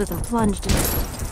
sure hope the world isn't plunged in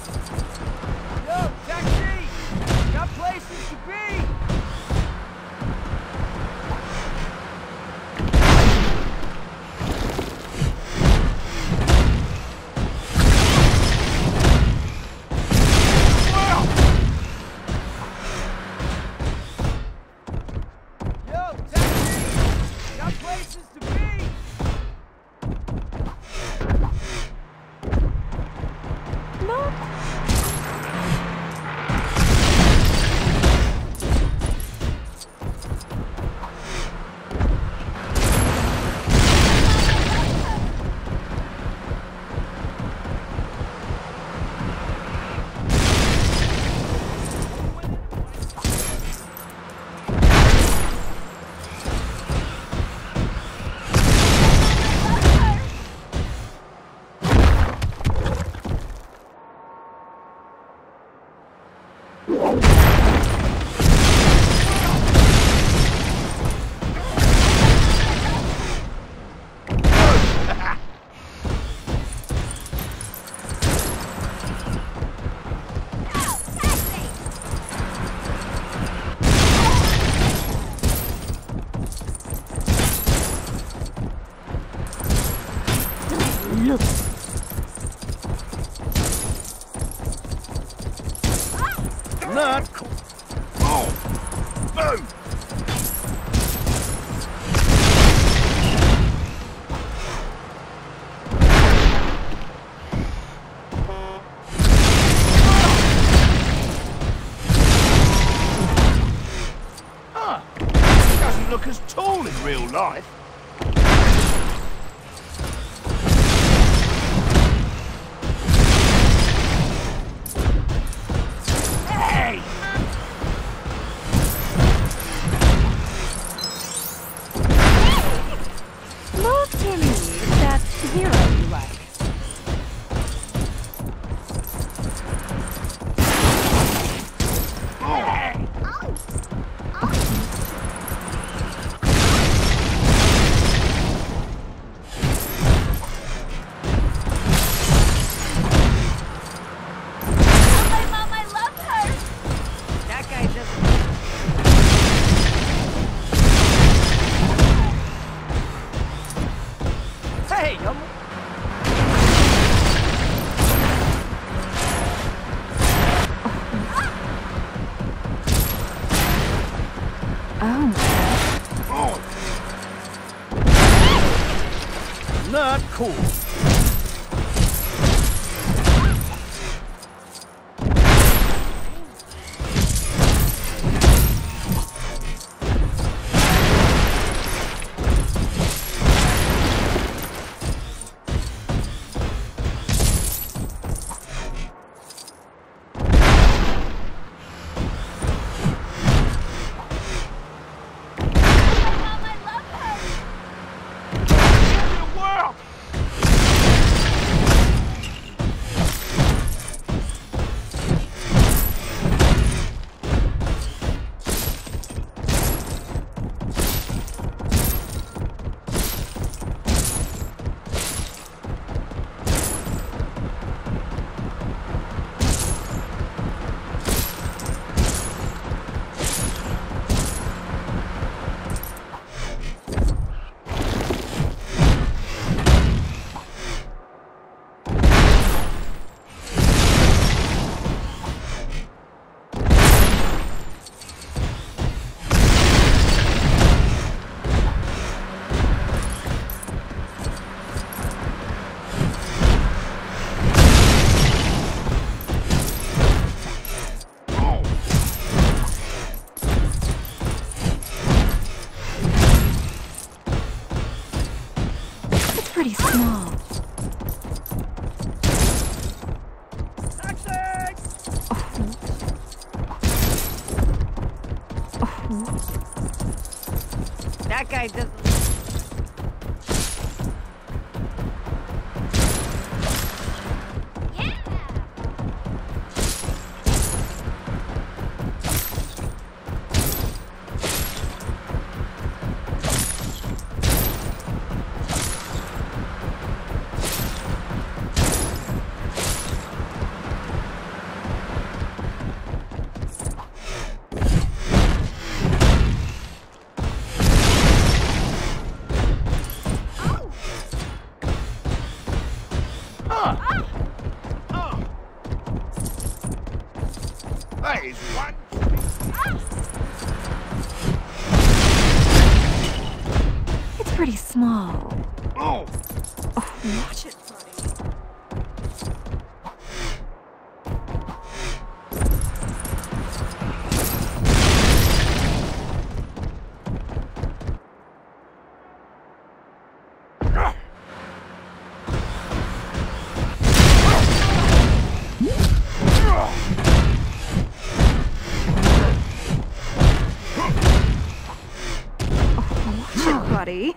Not cool. That guy doesn't. That is one. It's pretty small. Oh! oh watch it, buddy.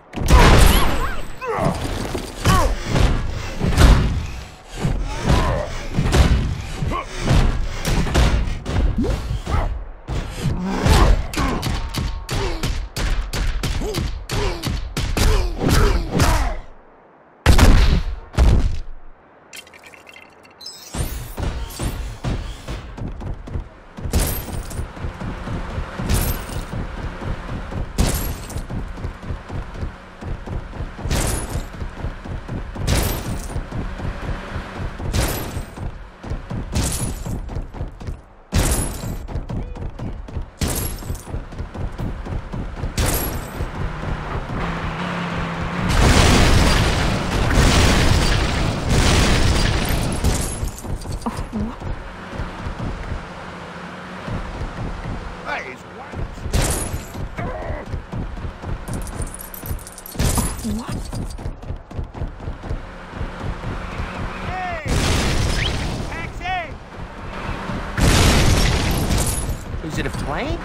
Is. What? Is it a plane?